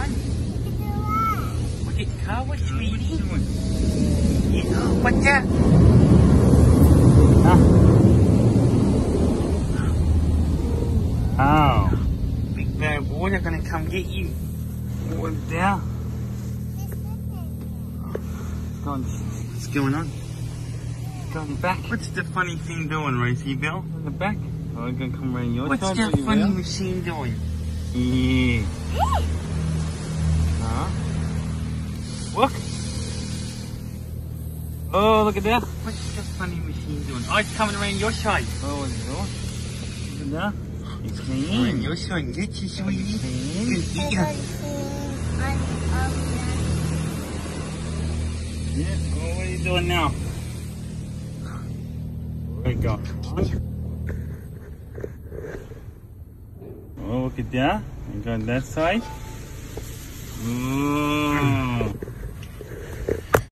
on? Look at the car. What's you eating? What's that? Huh? Oh. Big bad boy, they're gonna come get you. Go on. What's going on? Go on the back. What's the funny thing doing, Rosie Bill? On the back? Oh, I'm gonna come around your What's side. What's that funny will? machine doing? Yeah. huh? Look. Oh, look at that. What's the funny machine doing? Oh, it's coming around your side. Oh, what's it doing? Look at that. It's clean. Around your side. Get you, sweetie. Good Yeah. Oh, what are you doing now? Where you go? Oh, look at that. And go on that side. Ooh.